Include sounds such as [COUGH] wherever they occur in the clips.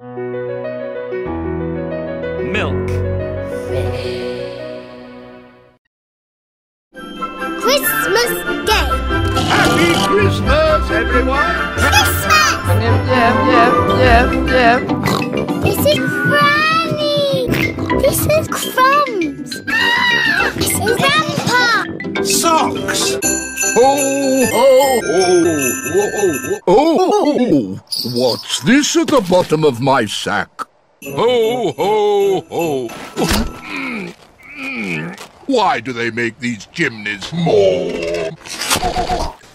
Milk. Christmas Day. Happy Christmas, everyone! Christmas! This is Granny. This is Crumbs. This is Grandpa. Socks! Ho, ho, ho, Oh, oh, oh, oh what's this at the bottom of my sack? Ho, ho, ho. Why do they make these chimneys more?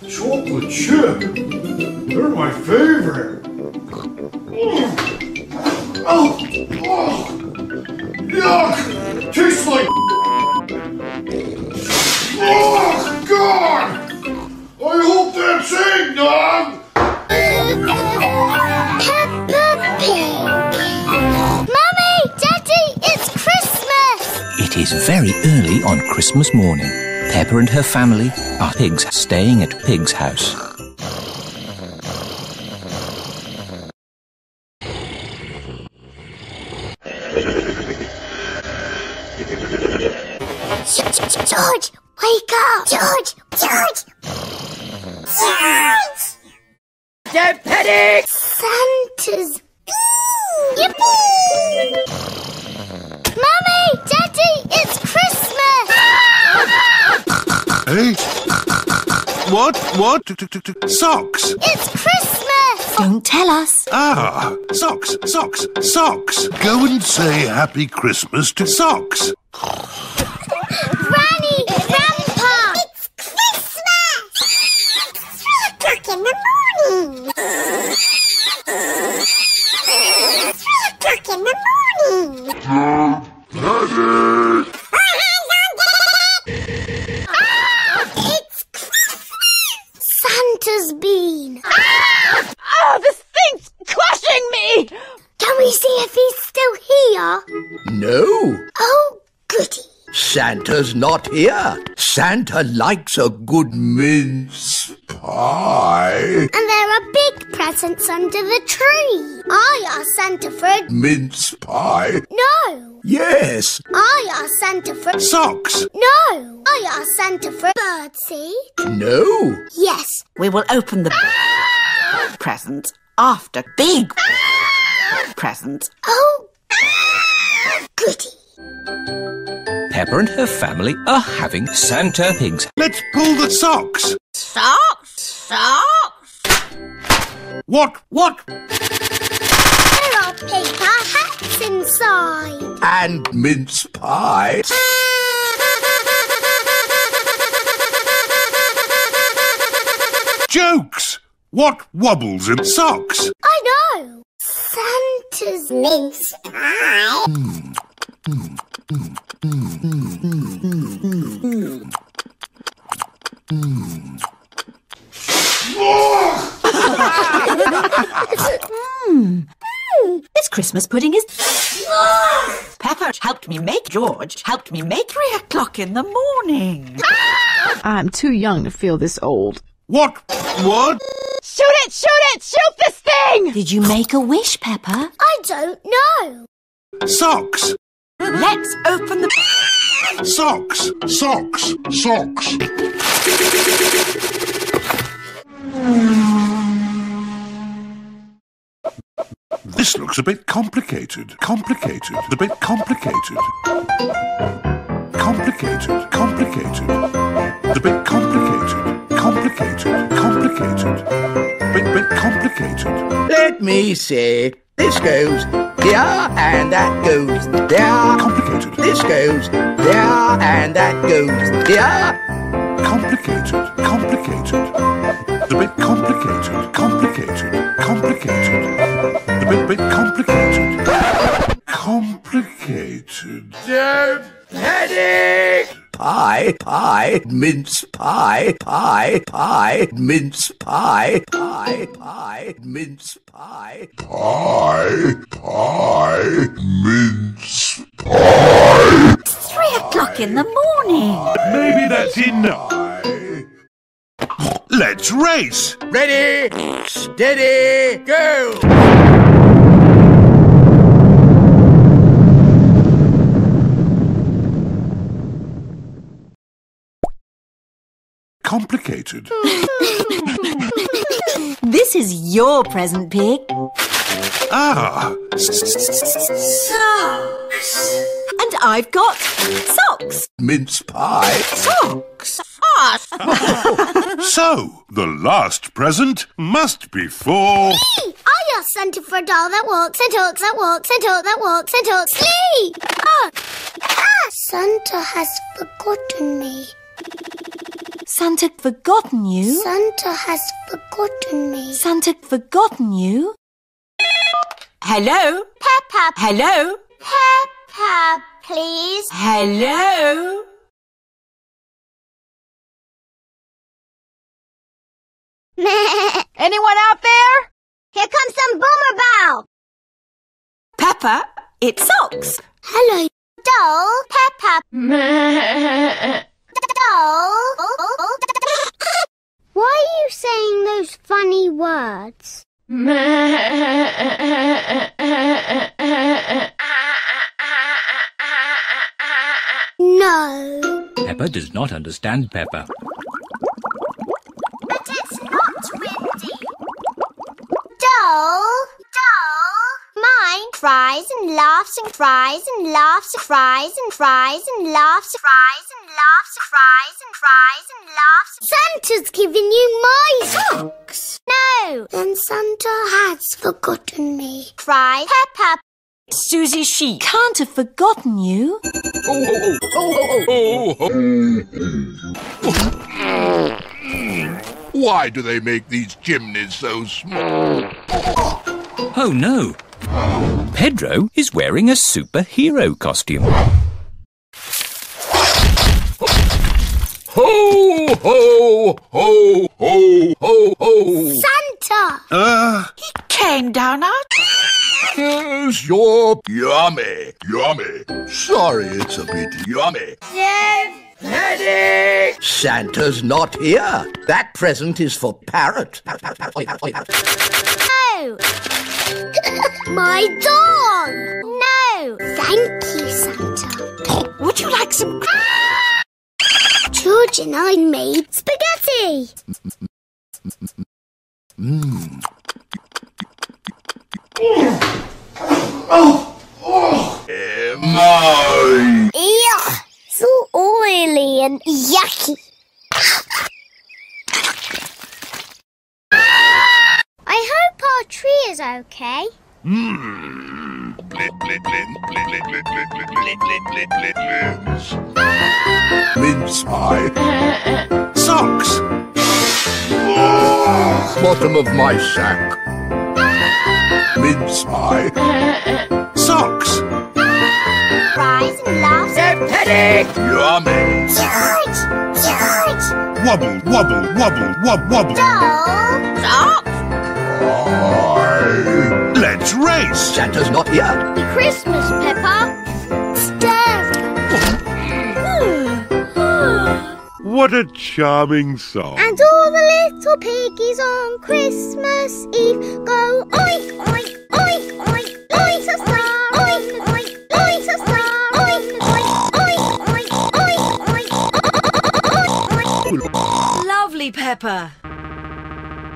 Chocolate chip. They're my favorite. Is very early on Christmas morning. Peppa and her family are pigs staying at Pig's house. George, wake up. George, George. George. Depending! Santa's. Yippee! Mummy, Daddy, it's Christmas. Hey? What? What? T- t- t- t- Socks! It's Christmas. Don't tell us. Ah, socks, socks, socks! Go and say Happy Christmas to Socks! Granny, Grandpa. It's Christmas. Three o'clock in the morning. Three o'clock in the morning. Daddy! It's Christmas. Santa's been. Oh, this thing's crushing me! Can we see if he's still here? No, Oh, goody. Santa's not here. Santa likes a good mince pie. And there are big presents under the tree. I asked Santa for a... Mince pie? No. Yes. I asked Santa for... Socks? No. I asked Santa for birdseed. No. Yes. We will open the present after big ah! present. Oh, goody. Peppa and her family are having Santa Pig's. Let's pull the socks. Socks? Socks? What? What? There are paper hats inside. And mince pie. Jokes! What wobbles in socks? I know. Santa's mince pie. Hmm. Mm. [LAUGHS] This Christmas pudding is. Peppa helped me make George, helped me make three o'clock in the morning. Ah! I'm too young to feel this old. What? What? Shoot it! Shoot it! Shoot this thing! Did you make a wish, Peppa? I don't know. Socks! Let's open the. Socks! Socks! Socks! This looks a bit complicated. Complicated. A bit complicated. Complicated. Complicated. A bit complicated. Complicated. Complicated. Bit bit complicated. Let me see. This goes there and that goes there. Complicated. This goes there and that goes there. Complicated. Complicated. A bit complicated. Complicated. Complicated. A bit bit complicated. [LAUGHS] Complicated. Headache! Pie, pie, mince pie, pie, pie, mince pie, pie, pie, mince pie. Pie, pie, mince pie. It's Three o'clock in the morning. Maybe that's enough. Let's race. Ready, steady, go! Decorated. [LAUGHS] This is your present, Pig. Ah, Socks! And I've got socks. Mince pie. Socks. so the last present must be for. Me! I asked Santa for a doll that walks and talks, that walks and talks, that walks and talks. Sleep! Ah! Ah! Santa has forgotten me. Santa forgotten you? Santa has forgotten me. Santa forgotten you? Hello? Peppa, Hello? Peppa, please. Hello? [LAUGHS] Anyone out there? Here comes some boomer bow. Peppa, it's socks. Hello, doll. Peppa, doll. [LAUGHS] Why are you saying those funny words? [LAUGHS] No. Peppa does not understand Peppa. But it's not windy. Doll, doll. Mine cries and laughs and cries and laughs and cries and cries and laughs and cries and laughs and cries and cries and laughs. Santa's giving you my socks. No. Then Santa has forgotten me. Cry, Peppa. Susie Sheep can't have forgotten you. Why do they make these chimneys so small? Oh no! Pedro is wearing a superhero costume. Ho, ho, ho, ho, ho, ho. Santa. Uh, Came down out. Here's your yummy, yummy. Sorry, it's a bit yummy. Santa's not here. That present is for Parrot. No. [LAUGHS] my doll. No. Thank you, Santa. Would you like some? George and I made spaghetti. Mine. Ew. So oily and yucky. I hope our tree is okay. Mmm. Mince pie. Socks. Bottom of my sack. Mince pie. Socks. Fries, loaves, and penny. Yummy. George, George. Wobble, wobble, wobble, wobble, wobble. Doll. Socks. Let's race. Santa's not here. The Christmas, Peppa. Stare. Hmm. What a charming song. and all the little piggies on Christmas Eve go oink, oink, oink, oink, oink, a star, oink, oink, oink, a star, oink, oink, oink, oink, oink, oink, oink. Lovely Peppa.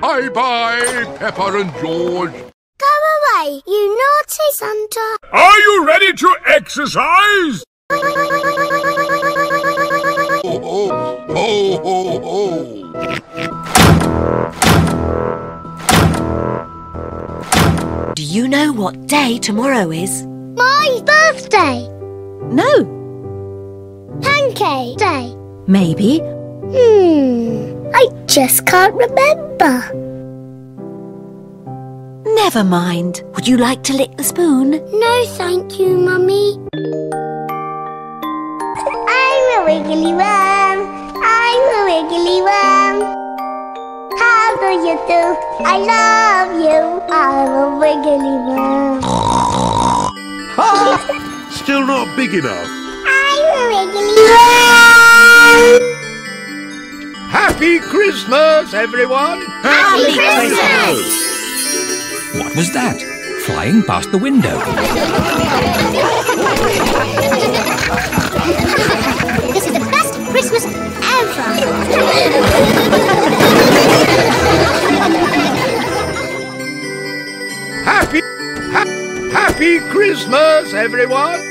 Bye bye, Peppa and George. Go away, you naughty Santa. Are you ready to exercise? Ho, ho, ho, ho, ho. Do you know what day tomorrow is? My birthday. No. Pancake day. Maybe. Hmm, I just can't remember. Never mind. Would you like to lick the spoon? No, thank you, Mummy. I'm a wiggly worm. I'm a wiggly worm. How do you do? I love you. I'm a wiggly worm. [LAUGHS] Still not big enough. I'm a wiggly worm. Happy Christmas, everyone! Happy Christmas! What was that? Flying past the window. this is the best Christmas ever! happy, ha happy Christmas, everyone!